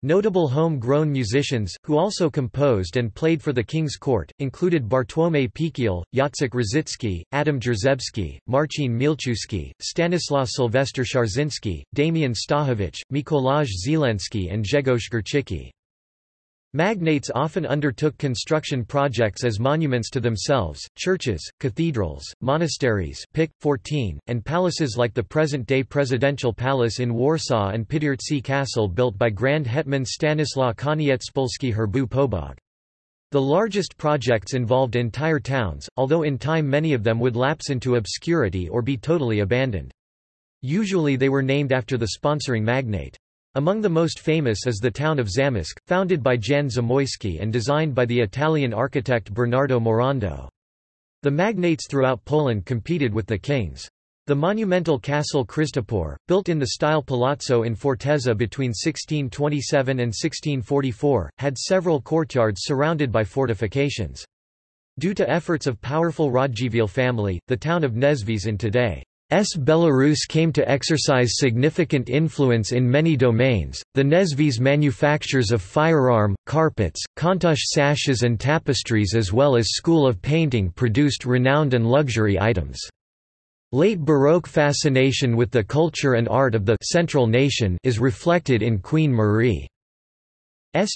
Notable home-grown musicians, who also composed and played for the king's court, included Bartłomiej Pikiel, Jacek Różycki, Adam Jarzębski, Marcin Mielczewski, Stanislaw Sylwester Szarzyński, Damian Stachowicz, Mikolaj Zielenski and Grzegorz Górczycki. Magnates often undertook construction projects as monuments to themselves, churches, cathedrals, monasteries Pick, 14, and palaces like the present-day Presidential Palace in Warsaw and Pidhirtsi Castle built by Grand Hetman Stanislaw Koniecpolski Herbu Pobog. The largest projects involved entire towns, although in time many of them would lapse into obscurity or be totally abandoned. Usually they were named after the sponsoring magnate. Among the most famous is the town of Zamość, founded by Jan Zamoyski and designed by the Italian architect Bernardo Morando. The magnates throughout Poland competed with the kings. The monumental castle Krzyżtopór, built in the style palazzo in Fortezza between 1627 and 1644, had several courtyards surrounded by fortifications. Due to efforts of powerful Radziwiłł family, the town of Nieśwież in today. Belarus came to exercise significant influence in many domains. The Nieśwież manufactures of firearm, carpets, Kontusz sashes, and tapestries, as well as school of painting, produced renowned and luxury items. Late Baroque fascination with the culture and art of the central nation is reflected in Queen Marie's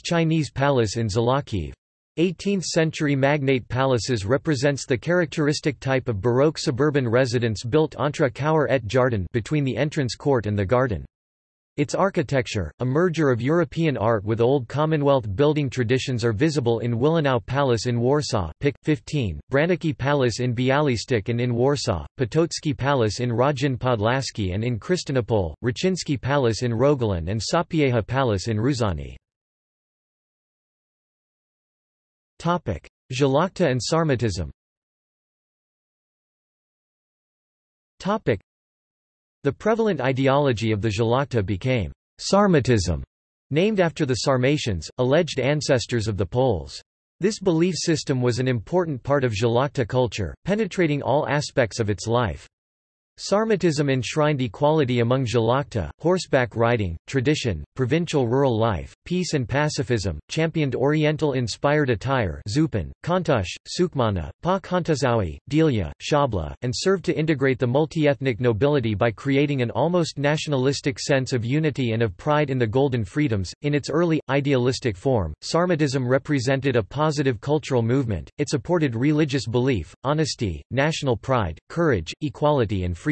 Chinese palace in Zolochiv. 18th-century magnate palaces represents the characteristic type of Baroque suburban residence built entre cour et jardin between the entrance court and the garden. Its architecture, a merger of European art with old Commonwealth building traditions are visible in Wilanów Palace in Warsaw Pick, 15, Branicki Palace in Bialystok and in Warsaw, Potocki Palace in Radzyń Podlaski and in Krystynopol, Raczyński Palace in Rogalin and Sapieha Palace in Ruzany. Szlachta and Sarmatism The prevalent ideology of the Szlachta became Sarmatism, named after the Sarmatians, alleged ancestors of the Poles. This belief system was an important part of Szlachta culture, penetrating all aspects of its life. Sarmatism enshrined equality among Szlachta, horseback riding, tradition, provincial rural life, peace and pacifism, championed Oriental-inspired attire Zupan, Kontusz, Sukmana, Pas Kontuszowy, Delia, Szabla, and served to integrate the multi-ethnic nobility by creating an almost nationalistic sense of unity and of pride in the Golden Freedoms. In its early, idealistic form, Sarmatism represented a positive cultural movement, it supported religious belief, honesty, national pride, courage, equality and freedom.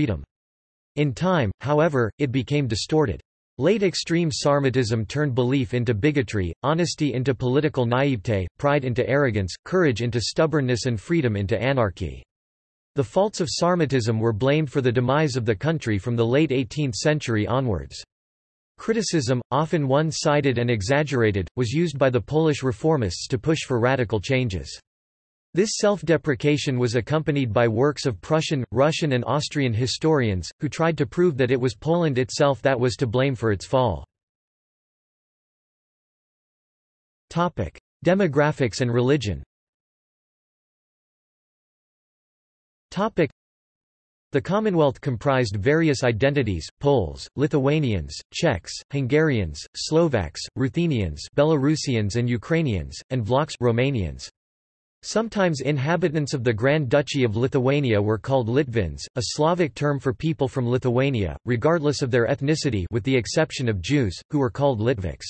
In time, however, it became distorted. Late extreme Sarmatism turned belief into bigotry, honesty into political naivete, pride into arrogance, courage into stubbornness and freedom into anarchy. The faults of Sarmatism were blamed for the demise of the country from the late 18th century onwards. Criticism, often one-sided and exaggerated, was used by the Polish reformists to push for radical changes. This self-deprecation was accompanied by works of Prussian, Russian and Austrian historians, who tried to prove that it was Poland itself that was to blame for its fall. Demographics and religion the Commonwealth comprised various identities, Poles, Lithuanians, Czechs, Hungarians, Slovaks, Ruthenians Belarusians and Ukrainians, and Vlachs Romanians. Sometimes inhabitants of the Grand Duchy of Lithuania were called Litvins, a Slavic term for people from Lithuania, regardless of their ethnicity with the exception of Jews, who were called Litvaks.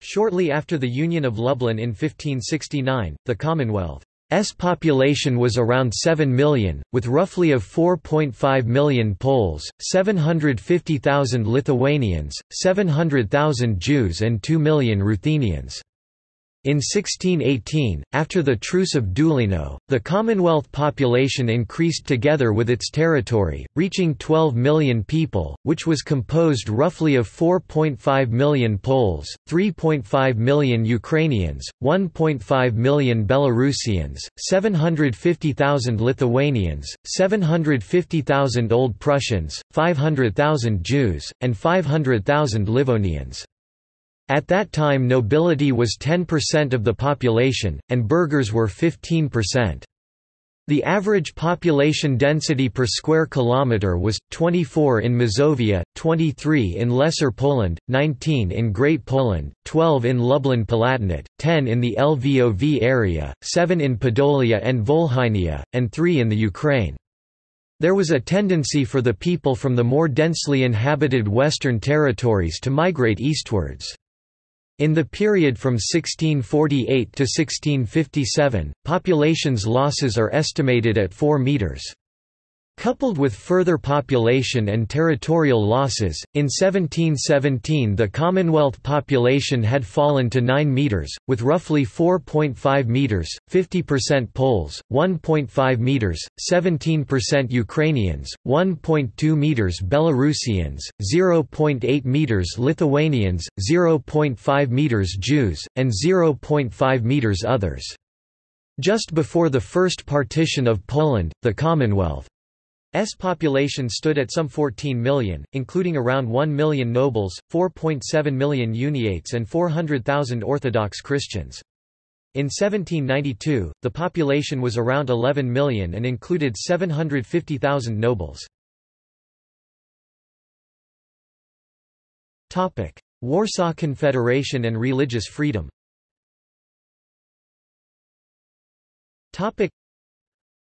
Shortly after the Union of Lublin in 1569, the Commonwealth's population was around 7 million, with roughly of 4.5 million Poles, 750,000 Lithuanians, 700,000 Jews and 2 million Ruthenians. In 1618, after the Truce of Deulino, the Commonwealth population increased together with its territory, reaching 12 million people, which was composed roughly of 4.5 million Poles, 3.5 million Ukrainians, 1.5 million Belarusians, 750,000 Lithuanians, 750,000 Old Prussians, 500,000 Jews, and 500,000 Livonians. At that time nobility was 10% of the population, and burghers were 15%. The average population density per square kilometre was, 24 in Mazovia, 23 in Lesser Poland, 19 in Great Poland, 12 in Lublin Palatinate, 10 in the Lvov area, 7 in Podolia and Volhynia, and 3 in the Ukraine. There was a tendency for the people from the more densely inhabited western territories to migrate eastwards. In the period from 1648 to 1657, population's losses are estimated at 4 meters. Coupled with further population and territorial losses, in 1717 the Commonwealth population had fallen to 9 metres, with roughly 4.5 metres, 50% Poles, 1.5 metres, 17% Ukrainians, 1.2 metres Belarusians, 0.8 metres Lithuanians, 0.5 metres Jews, and 0.5 metres others. Just before the first partition of Poland, the Commonwealth S population stood at some 14 million, including around 1 million nobles, 4.7 million uniates and 400,000 Orthodox Christians. In 1792, the population was around 11 million and included 750,000 nobles. Warsaw Confederation and religious freedom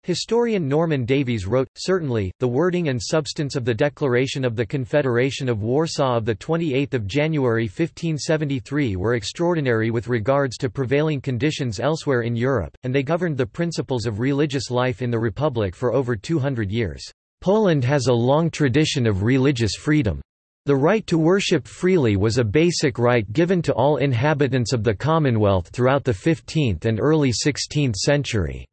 Historian Norman Davies wrote, Certainly, the wording and substance of the Declaration of the Confederation of Warsaw of 28 January 1573 were extraordinary with regards to prevailing conditions elsewhere in Europe, and they governed the principles of religious life in the Republic for over 200 years. Poland has a long tradition of religious freedom. The right to worship freely was a basic right given to all inhabitants of the Commonwealth throughout the 15th and early 16th century.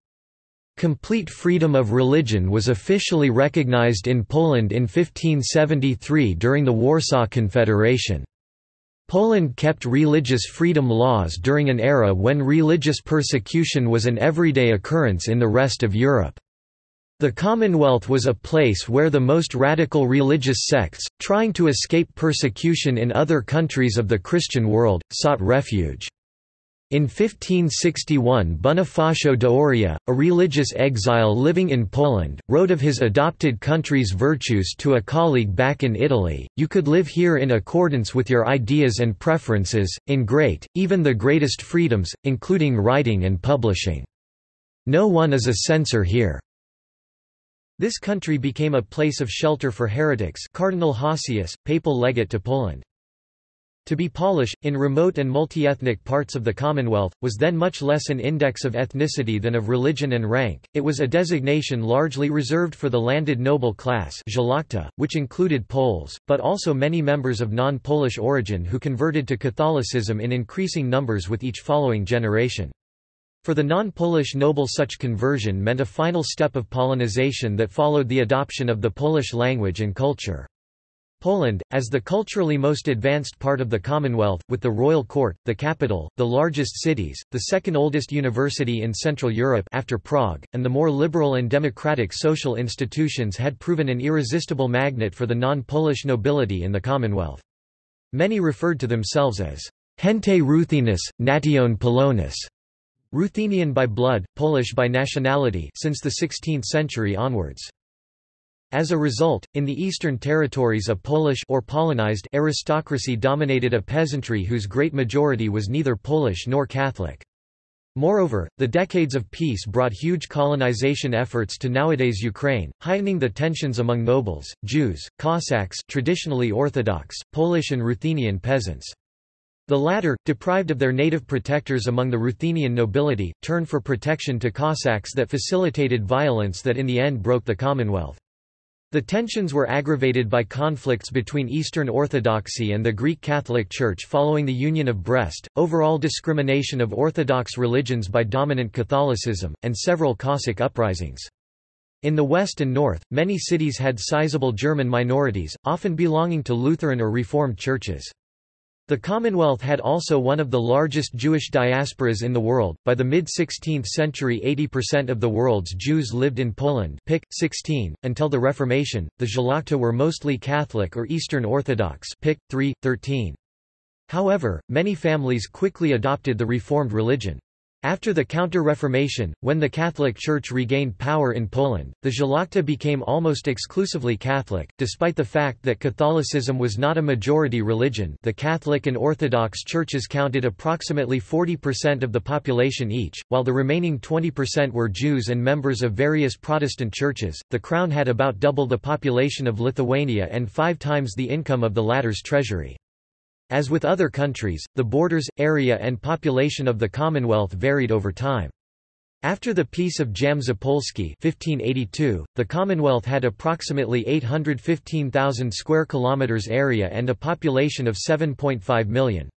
Complete freedom of religion was officially recognized in Poland in 1573 during the Warsaw Confederation. Poland kept religious freedom laws during an era when religious persecution was an everyday occurrence in the rest of Europe. The Commonwealth was a place where the most radical religious sects, trying to escape persecution in other countries of the Christian world, sought refuge. In 1561 Bonifacio d'Oria, a religious exile living in Poland, wrote of his adopted country's virtues to a colleague back in Italy, you could live here in accordance with your ideas and preferences, in great, even the greatest freedoms, including writing and publishing. No one is a censor here. This country became a place of shelter for heretics Cardinal Hosius, papal legate to Poland. To be Polish, in remote and multi-ethnic parts of the Commonwealth, was then much less an index of ethnicity than of religion and rank, it was a designation largely reserved for the landed noble class which included Poles, but also many members of non-Polish origin who converted to Catholicism in increasing numbers with each following generation. For the non-Polish noble such conversion meant a final step of Polonization that followed the adoption of the Polish language and culture. Poland, as the culturally most advanced part of the Commonwealth, with the royal court, the capital, the largest cities, the second oldest university in Central Europe after Prague, and the more liberal and democratic social institutions had proven an irresistible magnet for the non-Polish nobility in the Commonwealth. Many referred to themselves as gente Ruthenus, nation Polonus, Ruthenian by blood, Polish by nationality since the 16th century onwards. As a result, in the Eastern Territories a Polish or Polonized aristocracy dominated a peasantry whose great majority was neither Polish nor Catholic. Moreover, the decades of peace brought huge colonization efforts to nowadays Ukraine, heightening the tensions among nobles, Jews, Cossacks traditionally Orthodox, Polish and Ruthenian peasants. The latter, deprived of their native protectors among the Ruthenian nobility, turned for protection to Cossacks that facilitated violence that in the end broke the Commonwealth. The tensions were aggravated by conflicts between Eastern Orthodoxy and the Greek Catholic Church following the Union of Brest, overall discrimination of Orthodox religions by dominant Catholicism, and several Cossack uprisings. In the west and north, many cities had sizable German minorities, often belonging to Lutheran or Reformed churches. The Commonwealth had also one of the largest Jewish diasporas in the world. By the mid 16th century, 80% of the world's Jews lived in Poland. Pic. 16. Until the Reformation, the Szlachta were mostly Catholic or Eastern Orthodox. Pic. 3. 13. However, many families quickly adopted the Reformed religion. After the Counter-Reformation, when the Catholic Church regained power in Poland, the Szlachta became almost exclusively Catholic, despite the fact that Catholicism was not a majority religion the Catholic and Orthodox churches counted approximately 40% of the population each, while the remaining 20% were Jews and members of various Protestant churches. The Crown had about double the population of Lithuania and five times the income of the latter's treasury. As with other countries, the borders, area and population of the Commonwealth varied over time. After the Peace of Jam-Zapolsky 1582, the Commonwealth had approximately 815,000 square kilometers area and a population of 7.5 million.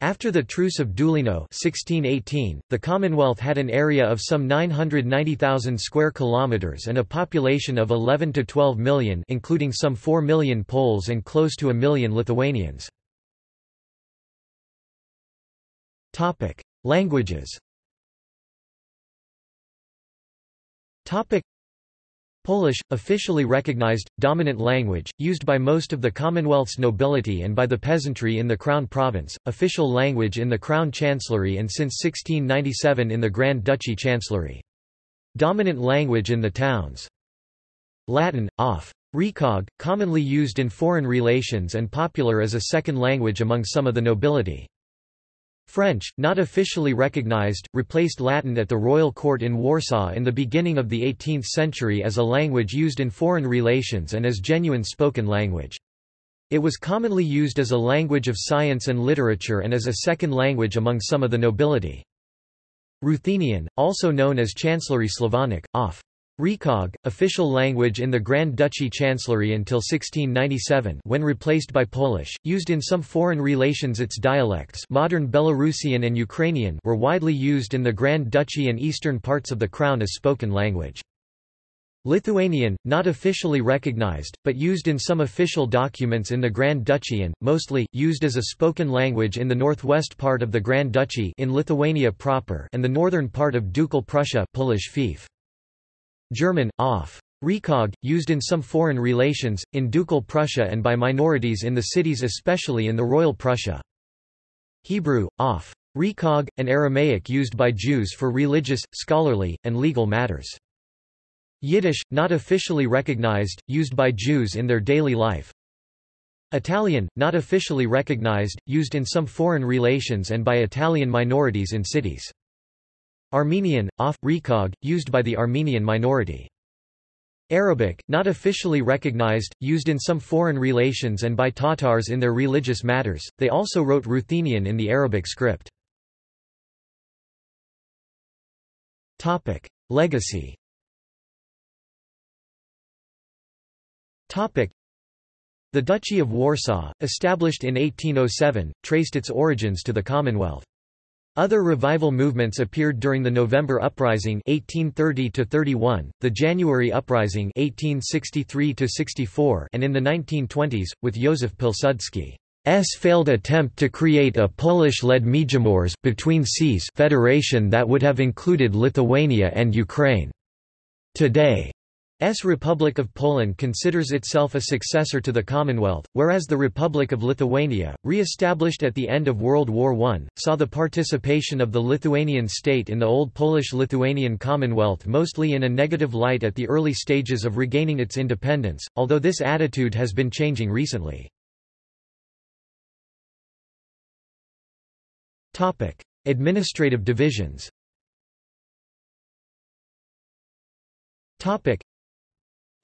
After the Truce of Deulino 1618, the Commonwealth had an area of some 990,000 square kilometers and a population of 11 to 12 million including some 4 million Poles and close to a million Lithuanians. Topic: Languages. Topic: Polish, officially recognized, dominant language, used by most of the Commonwealth's nobility and by the peasantry in the Crown Province, official language in the Crown Chancellery and since 1697 in the Grand Duchy Chancellery. Dominant language in the towns. Latin, off. Recog, commonly used in foreign relations and popular as a second language among some of the nobility. French, not officially recognized, replaced Latin at the royal court in Warsaw in the beginning of the 18th century as a language used in foreign relations and as genuine spoken language. It was commonly used as a language of science and literature and as a second language among some of the nobility. Ruthenian, also known as Chancellery Slavonic, off. Recog, official language in the Grand Duchy Chancellery until 1697 when replaced by Polish, used in some foreign relations its dialects modern Belarusian and Ukrainian were widely used in the Grand Duchy and eastern parts of the Crown as spoken language. Lithuanian, not officially recognized, but used in some official documents in the Grand Duchy and, mostly, used as a spoken language in the northwest part of the Grand Duchy in Lithuania proper and the northern part of Ducal Prussia Polish fief. German, off. Recog, used in some foreign relations, in Ducal Prussia and by minorities in the cities especially in the Royal Prussia. Hebrew, off. Recog, and Aramaic used by Jews for religious, scholarly, and legal matters. Yiddish, not officially recognized, used by Jews in their daily life. Italian, not officially recognized, used in some foreign relations and by Italian minorities in cities. Armenian, off, recog, used by the Armenian minority. Arabic, not officially recognized, used in some foreign relations and by Tatars in their religious matters, they also wrote Ruthenian in the Arabic script. Legacy The Duchy of Warsaw, established in 1807, traced its origins to the Commonwealth. Other revival movements appeared during the November Uprising 1830 the January Uprising 1863 and in the 1920s, with Józef Pilsudski's failed attempt to create a Polish-led Międzymorze between seas federation that would have included Lithuania and Ukraine. Today, S Republic of Poland considers itself a successor to the Commonwealth, whereas the Republic of Lithuania, re-established at the end of World War I, saw the participation of the Lithuanian state in the old Polish-Lithuanian Commonwealth mostly in a negative light at the early stages of regaining its independence, although this attitude has been changing recently. Administrative divisions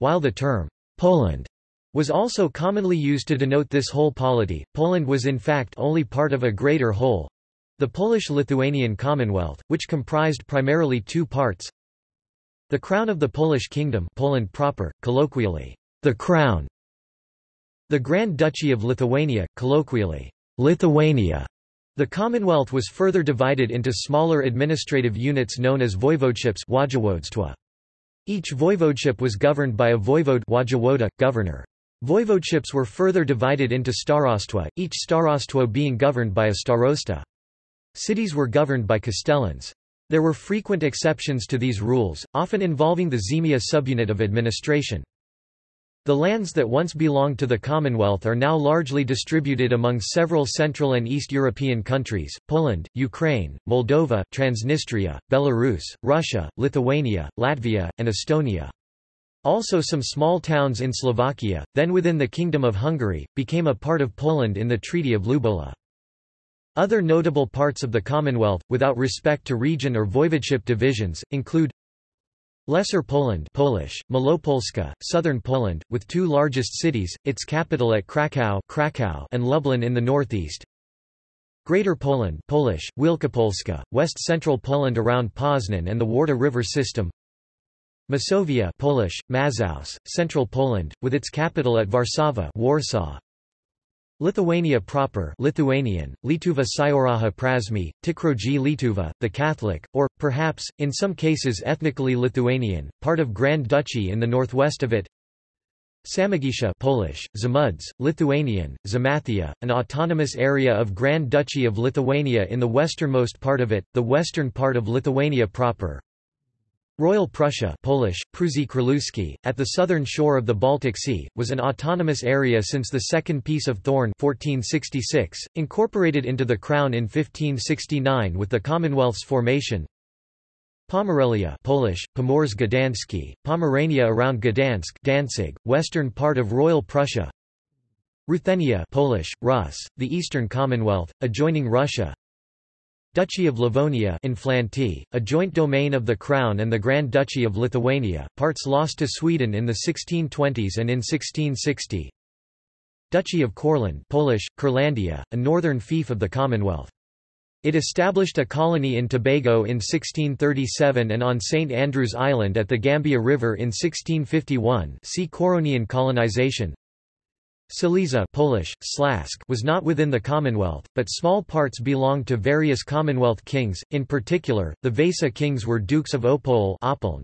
while the term, Poland, was also commonly used to denote this whole polity, Poland was in fact only part of a greater whole the Polish-Lithuanian Commonwealth, which comprised primarily two parts. The Crown of the Polish Kingdom Poland proper, colloquially, the Crown the Grand Duchy of Lithuania, colloquially, Lithuania. The Commonwealth was further divided into smaller administrative units known as voivodeships each voivodeship was governed by a voivode Wojewóda, governor. Voivodeships were further divided into starostwa, each starostwo being governed by a starosta. Cities were governed by castellans. There were frequent exceptions to these rules, often involving the Ziemia subunit of administration. The lands that once belonged to the Commonwealth are now largely distributed among several Central and East European countries, Poland, Ukraine, Moldova Transnistria, Belarus, Russia, Lithuania, Latvia, and Estonia. Also some small towns in Slovakia, then within the Kingdom of Hungary, became a part of Poland in the Treaty of Lubowla. Other notable parts of the Commonwealth, without respect to region or voivodeship divisions, include Lesser Poland Polish, Malopolska, southern Poland, with two largest cities, its capital at Kraków, Krakow and Lublin in the northeast. Greater Poland Polish, Wielkopolska, west-central Poland around Poznan and the Warta River system. Masovia Polish, Mazowsze, central Poland, with its capital at Warszawa Warsaw. Lithuania proper Lithuanian, Lietuva Syoraha Prasmi, Tikroji Lietuva, the Catholic, or, perhaps, in some cases ethnically Lithuanian, part of Grand Duchy in the northwest of it. Samogitia Polish, Żmudź, Lithuanian, Žemaitija, an autonomous area of Grand Duchy of Lithuania in the westernmost part of it, the western part of Lithuania proper Royal Prussia Polish, Prusy at the southern shore of the Baltic Sea, was an autonomous area since the Second Peace of Thorn 1466, incorporated into the Crown in 1569 with the Commonwealth's formation. Pomerelia Polish, Pomorze Gdańskie, Pomerania around Gdansk Danzig, western part of Royal Prussia Ruthenia Polish, Rus, the Eastern Commonwealth, adjoining Russia Duchy of Livonia Inflanty, a joint domain of the Crown and the Grand Duchy of Lithuania, parts lost to Sweden in the 1620s and in 1660 Duchy of Courland Polish, Kurlandia, a northern fief of the Commonwealth. It established a colony in Tobago in 1637 and on St. Andrew's Island at the Gambia River in 1651 see Couronian colonization Silesia Polish, Slask was not within the Commonwealth, but small parts belonged to various Commonwealth kings, in particular, the Vasa kings were Dukes of Opole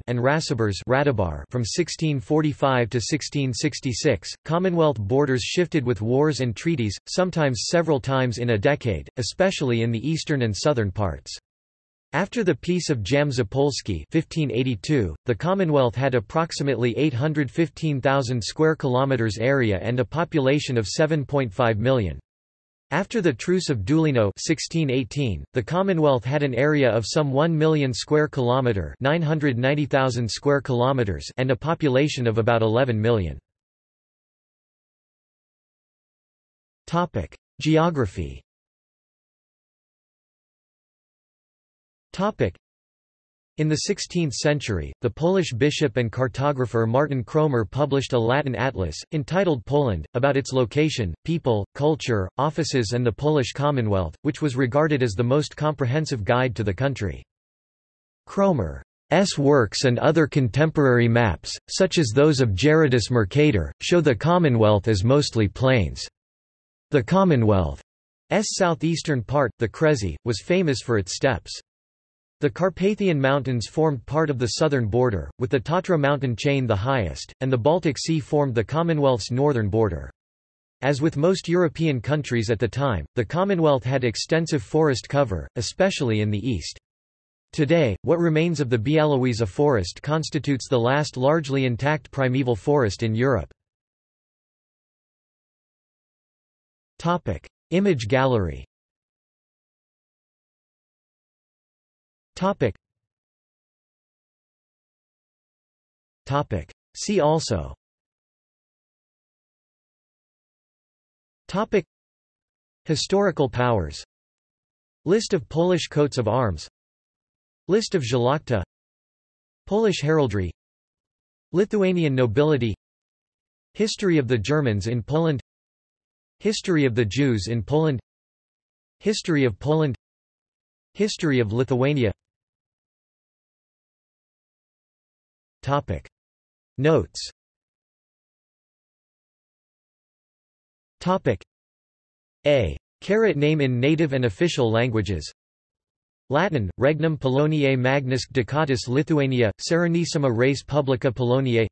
and Racibórz from 1645 to 1666. Commonwealth borders shifted with wars and treaties, sometimes several times in a decade, especially in the eastern and southern parts. After the Peace of Jamzapolski 1582, the Commonwealth had approximately 815,000 square kilometers area and a population of 7.5 million. After the Truce of Deulino 1618, the Commonwealth had an area of some 1 million square kilometer, 990,000 square kilometers, and a population of about 11 million. Topic: Geography. In the 16th century, the Polish bishop and cartographer Marcin Kromer published a Latin atlas, entitled Poland, about its location, people, culture, offices and the Polish Commonwealth, which was regarded as the most comprehensive guide to the country. Kromer's works and other contemporary maps, such as those of Gerardus Mercator, show the Commonwealth as mostly plains. The Commonwealth's southeastern part, the Kresy, was famous for its steppes. The Carpathian Mountains formed part of the southern border, with the Tatra mountain chain the highest, and the Baltic Sea formed the Commonwealth's northern border. As with most European countries at the time, the Commonwealth had extensive forest cover, especially in the east. Today, what remains of the Białowieża forest constitutes the last largely intact primeval forest in Europe. Image gallery Topic. Topic. See also. Topic. Historical powers. List of Polish coats of arms. List of Szlachta. Polish heraldry. Lithuanian nobility. History of the Germans in Poland. History of the Jews in Poland. History of Poland. History of Lithuania Topic. Notes Topic. A. Carrot name in native and official languages Latin, Regnum Poloniae Magnus Ducatus Lithuania, Serenissima Res Publica Poloniae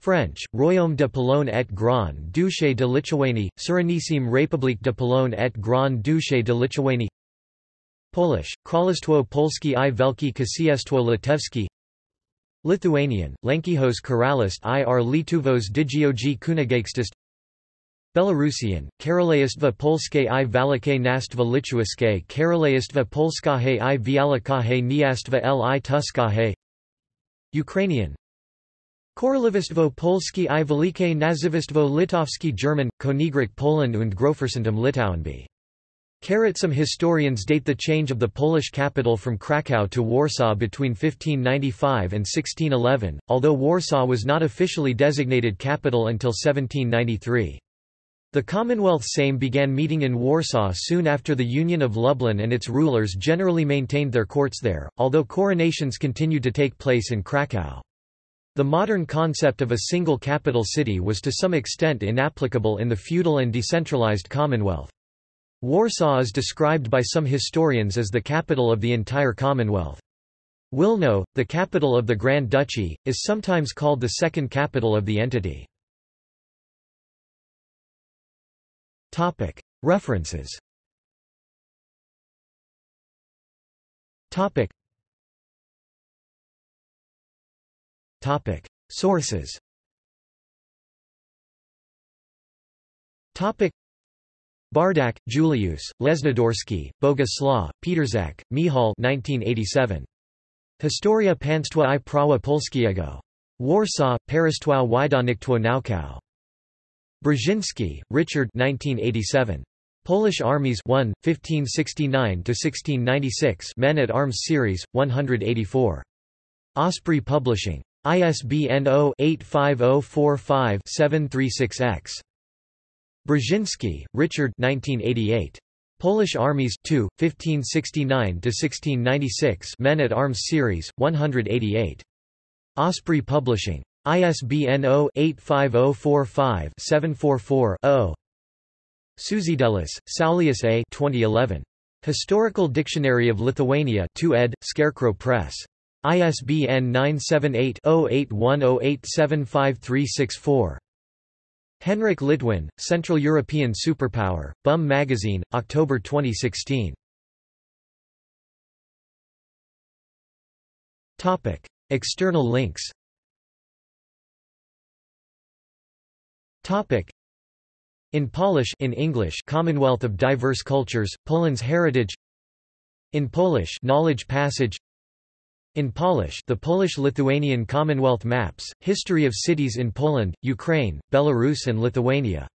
French, Royaume de Pologne et Grand Duché de Lituanie, Serenissime République de Pologne et Grand Duché de Lituanie Polish, Królestwo Polskie i Wielkie Księstwo Litewskie Lithuanian, Lenkijos Karalist ir Lietuvos didžioji kunigaikštystė Belarusian, Karalejstva Polske i Valikai Nastva Lichuaske Karalejstva Polskahe i Vialakahe Niastva li Tuskahe Ukrainian. Korolivistvo Polski i Velike Nazivistvo Litovski German, Königreich Poland und Großfürstentum Litauenby Some historians date the change of the Polish capital from Krakow to Warsaw between 1595 and 1611, although Warsaw was not officially designated capital until 1793. The Commonwealth Sejm began meeting in Warsaw soon after the Union of Lublin and its rulers generally maintained their courts there, although coronations continued to take place in Krakow. The modern concept of a single capital city was to some extent inapplicable in the feudal and decentralized Commonwealth. Warsaw is described by some historians as the capital of the entire Commonwealth. Wilno, the capital of the Grand Duchy, is sometimes called the second capital of the entity. References. Sources Bardach, Julius, Leśnodorski, Boguslaw, Pietrzak, Michal 1987. Historia Państwa i Prawa Polskiego. Warsaw, Parastwa Wydawnictwo Naukowe. Brzezinski, Richard 1987. Polish Armies 1, 1569–1696 Men at Arms Series, 184. Osprey Publishing. ISBN 0-85045-736-X. Brzezinski, Richard 1988. Polish Armies 2, 1569–1696 Men at Arms Series, 188. Osprey Publishing. ISBN 0-85045-744-0. Sužiedėlis, Saulius A. 2011. Historical Dictionary of Lithuania 2 ed., Scarecrow Press. ISBN 978 0810875364. Henryk Litwin, Central European Superpower, BUM Magazine, October 2016. Topic: External links. Topic: In Polish in English Commonwealth of Diverse Cultures, Poland's Heritage In Polish Knowledge Passage in Polish the Polish-Lithuanian Commonwealth maps, history of cities in Poland, Ukraine, Belarus and Lithuania